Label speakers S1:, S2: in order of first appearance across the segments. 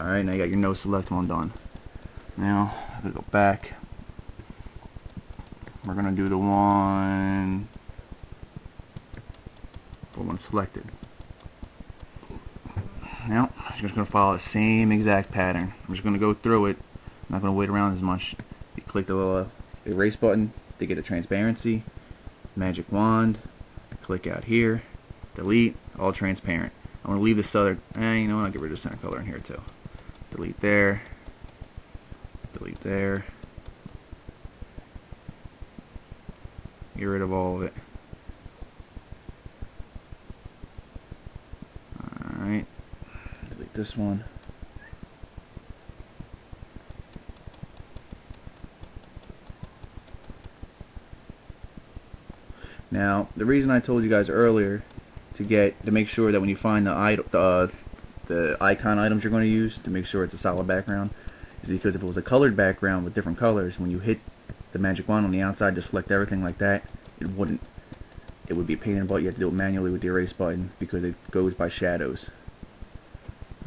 S1: Alright, now you got your no select one done. Now, I'm going to go back. We're going to do the one, the one selected. Now, I'm just going to follow the same exact pattern. I'm just going to go through it. I'm not going to wait around as much. You click the little erase button to get the transparency. Magic wand. Click out here. Delete. All transparent. I'm going to leave the center. Eh, you know what? I'll get rid of the center color in here too. Delete there. Delete there. Get rid of all of it. Alright. Delete this one. Now, the reason I told you guys earlier to get to make sure that when you find the item, the, uh, the icon items you're going to use to make sure it's a solid background is because if it was a colored background with different colors, when you hit the magic wand on the outside to select everything like that, it wouldn't. It would be a pain in the butt. You have to do it manually with the erase button because it goes by shadows.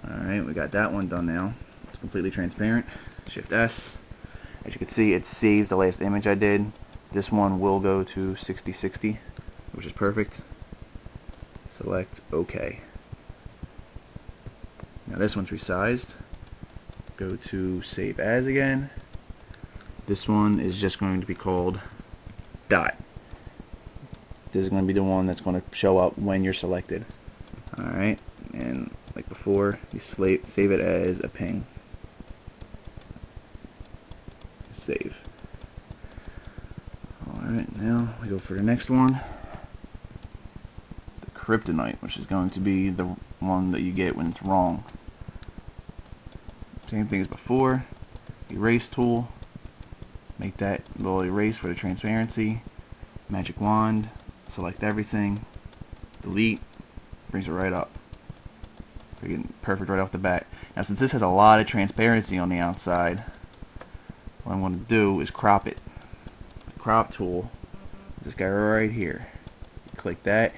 S1: Alright, we got that one done now. It's completely transparent. Shift S. As you can see, it saves the last image I did. This one will go to 6060, which is perfect. Select OK. Now this one's resized. Go to Save As again. This one is just going to be called Dot. This is going to be the one that's going to show up when you're selected. Alright, and like before, you save it as a ping. Save. Alright, now we go for the next one. Kryptonite, which is going to be the one that you get when it's wrong. Same thing as before. Erase tool. Make that little erase for the transparency. Magic wand. Select everything. Delete. Brings it right up. Perfect right off the bat. Now since this has a lot of transparency on the outside, what I'm going to do is crop it. The crop tool. Just go right here. Click that.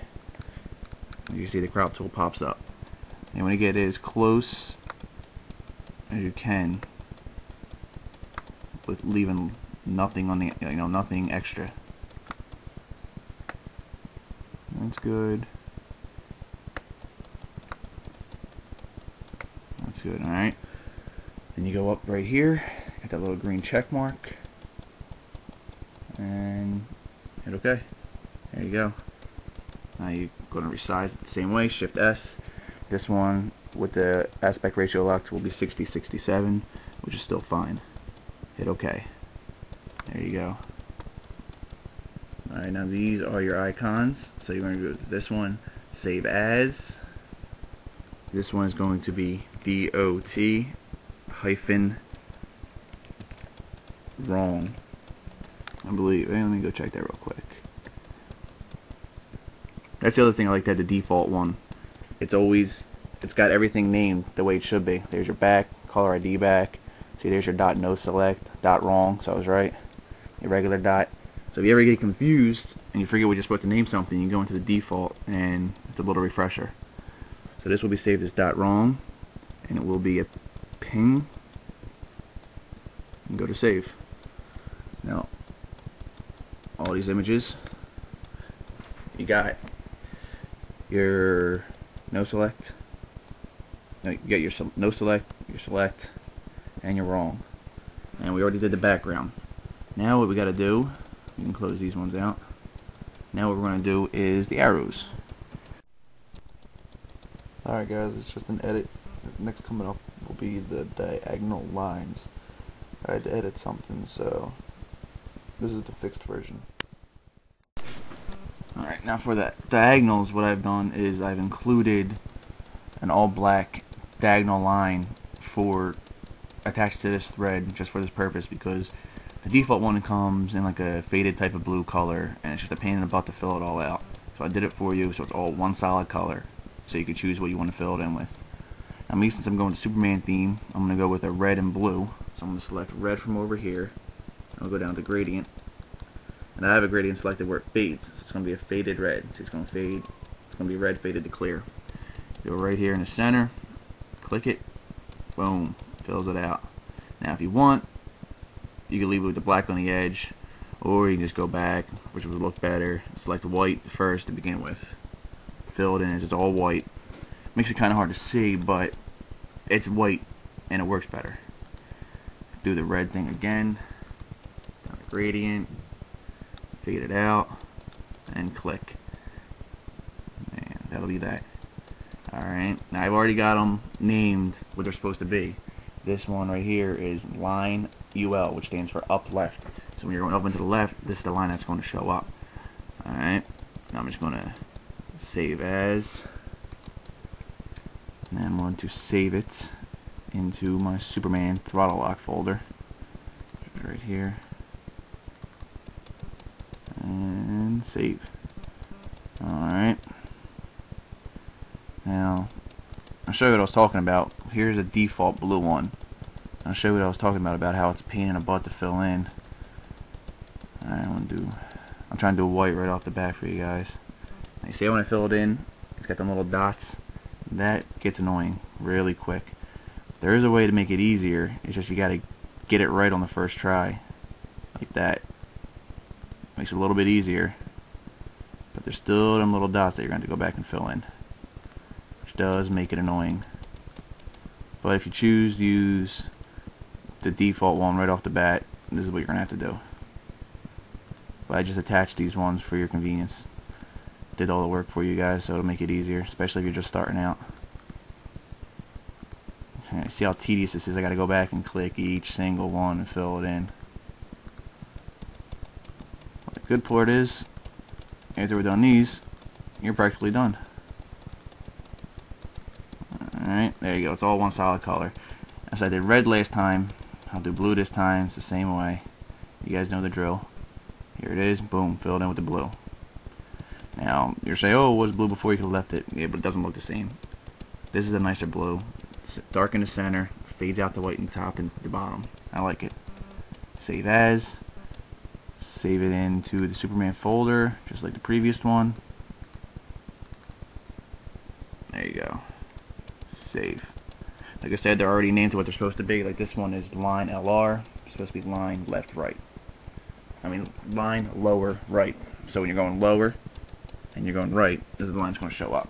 S1: You see the crop tool pops up. And when you get it as close as you can with leaving nothing on the you know nothing extra. That's good. That's good alright then you go up right here got that little green check mark. And hit OK there you go now you're going to resize it the same way shift S. This one with the aspect ratio locked will be 60-67 which is still fine. Hit OK. There you go. Alright now these are your icons. So you're going to go to this one save as. This one is going to be DOT hyphen wrong. I believe let me go check that real quick that's the other thing I like that the default one it's always it's got everything named the way it should be. There's your back, caller ID back. See, there's your dot no select, dot wrong, so I was right. Your regular dot. So if you ever get confused and you forget what you're supposed to name something, you go into the default and it's a little refresher. So this will be saved as dot wrong, and it will be a ping. And go to save. Now, all these images, you got your no select, you get your no select, your select, and your wrong. And we already did the background. Now what we got to do, you can close these ones out. Now what we're going to do is the arrows.
S2: Alright guys, it's just an edit. Next coming up will be the diagonal lines. I had to edit something, so this is the fixed version.
S1: Alright, now for the diagonals, what I've done is I've included an all black diagonal line for attached to this thread just for this purpose because the default one comes in like a faded type of blue color and it's just a pain in the butt to fill it all out. So I did it for you so it's all one solid color so you can choose what you want to fill it in with. Now me since I'm going to Superman theme I'm going to go with a red and blue so I'm going to select red from over here I'll go down to gradient and I have a gradient selected where it fades so it's going to be a faded red so it's going to fade it's going to be red faded to clear go right here in the center click it, Boom. Fills it out. Now if you want, you can leave it with the black on the edge, or you can just go back, which would look better. Select white first to begin with. Fill it in it's all white. Makes it kind of hard to see, but it's white and it works better. Do the red thing again. Gradient. Fade it out. And click. And that'll be that. Alright, now I've already got them named what they're supposed to be. This one right here is line UL, which stands for up left. So when you're going up and to the left, this is the line that's going to show up. Alright, now I'm just going to save as. And I'm going to save it into my Superman throttle lock folder. Right here. And save. Alright. Now, I'll show you what I was talking about. Here's a default blue one. I'll show you what I was talking about, about how it's a pain in the butt to fill in. Alright, I'm gonna do I'm trying to do a white right off the bat for you guys. Now, you see when I want to fill it in, it's got them little dots. That gets annoying really quick. There is a way to make it easier. It's just you gotta get it right on the first try. Like that. Makes it a little bit easier. But there's still them little dots that you're going to go back and fill in. Which does make it annoying. But if you choose to use the default one right off the bat, this is what you're going to have to do. But I just attached these ones for your convenience. Did all the work for you guys so it'll make it easier, especially if you're just starting out. See how tedious this is? I gotta go back and click each single one and fill it in. Good part is, after we're done these, you're practically done. Alright, there you go. It's all one solid color. As I did red last time, I'll do blue this time. It's the same way. You guys know the drill. Here it is. Boom. Filled in with the blue. Now, you're saying, oh, it was blue before you could have left it. Yeah, but it doesn't look the same. This is a nicer blue. It's dark in the center. Fades out the white in the top and the bottom. I like it. Save as. Save it into the Superman folder, just like the previous one. There you go. Save. Like I said, they're already named to what they're supposed to be. Like this one is line LR. It's supposed to be line left right. I mean line lower right. So when you're going lower and you're going right, this is the line that's going to show up.